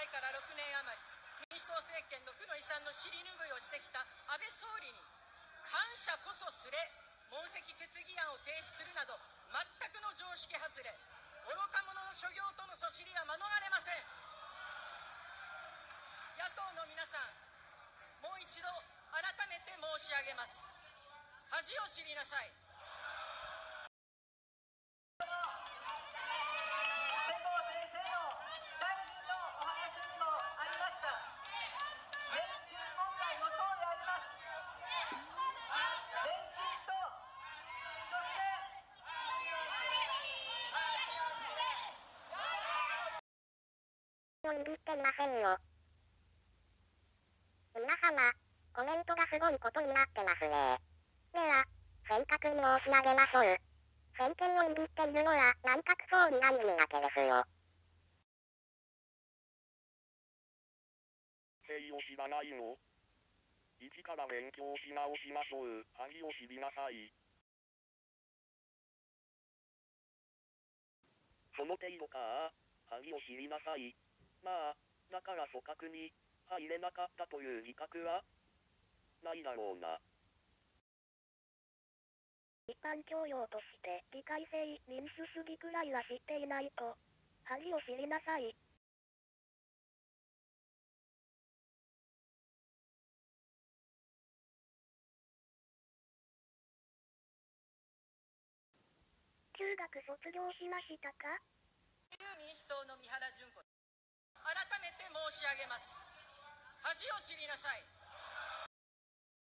開から6年余り民主党政権の負の遺産の尻拭いをしてきた安倍総理に感謝こそすれ問責決議案を提出するなど全くの常識外れ愚か者の所業とのそしりは免れません。野党の皆さんもう一度改めて申し上げます。恥を知りなさい。を握っていませんよ。皆様、コメントがすごいことになってますね。では、正確に申し上げましょう。政権を握っているのは内閣総理大臣だけですよ。性を知らないの一から勉強し直しましょう。恥を知りなさい。その程度か恥を知りなさい。まあ、だから組閣に入れなかったという自覚はないだろうな。一般教養として議会制民主主義くらいは知っていないと、恥を知りなさい。中学卒業しましたか？自由民主党の三原純子改めて申し上げます。恥を知りなさい。